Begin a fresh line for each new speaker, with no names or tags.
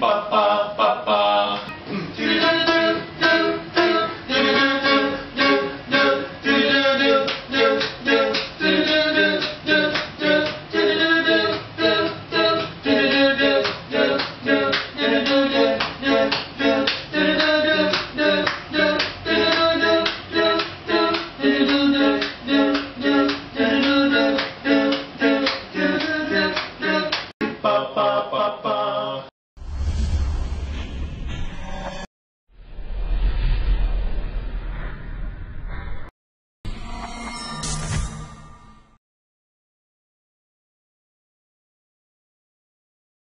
Ba ba ba ba.